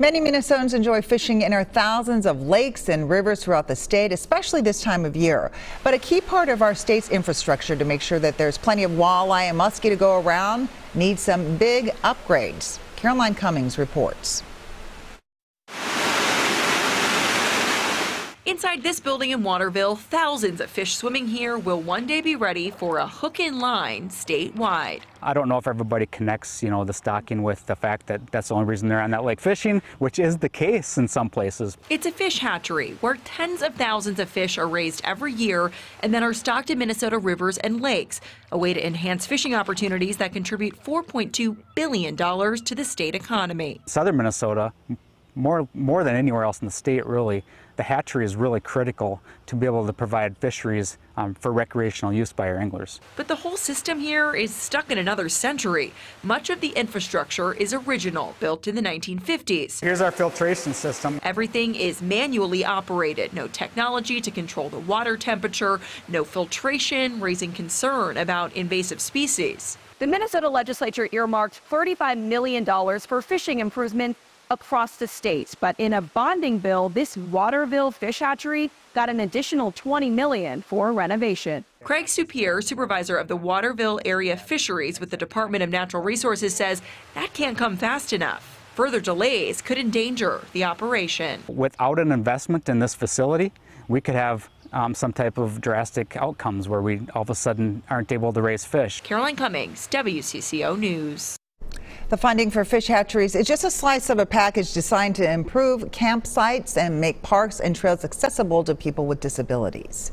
Many Minnesotans enjoy fishing in our thousands of lakes and rivers throughout the state, especially this time of year. But a key part of our state's infrastructure to make sure that there's plenty of walleye and muskie to go around needs some big upgrades. Caroline Cummings reports. Inside this building in Waterville, thousands of fish swimming here will one day be ready for a hook and line statewide. I don't know if everybody connects, you know, the stocking with the fact that that's the only reason they're on that lake fishing, which is the case in some places. It's a fish hatchery where tens of thousands of fish are raised every year and then are stocked in Minnesota rivers and lakes, a way to enhance fishing opportunities that contribute $4.2 billion to the state economy. Southern Minnesota more more than anywhere else in the state really the hatchery is really critical to be able to provide fisheries um, for recreational use by our anglers. But the whole system here is stuck in another century. Much of the infrastructure is original, built in the 1950s. Here's our filtration system. Everything is manually operated. No technology to control the water temperature, no filtration, raising concern about invasive species. The Minnesota legislature earmarked $35 million for fishing improvements across the state. But in a bonding bill, this Waterville fish hatchery got an additional 20 million for renovation. Craig Soupir, supervisor of the Waterville area fisheries with the Department of Natural Resources, says that can't come fast enough. Further delays could endanger the operation. Without an investment in this facility, we could have um, some type of drastic outcomes where we all of a sudden aren't able to raise fish. Caroline Cummings, WCCO News. The funding for fish hatcheries is just a slice of a package designed to improve campsites and make parks and trails accessible to people with disabilities.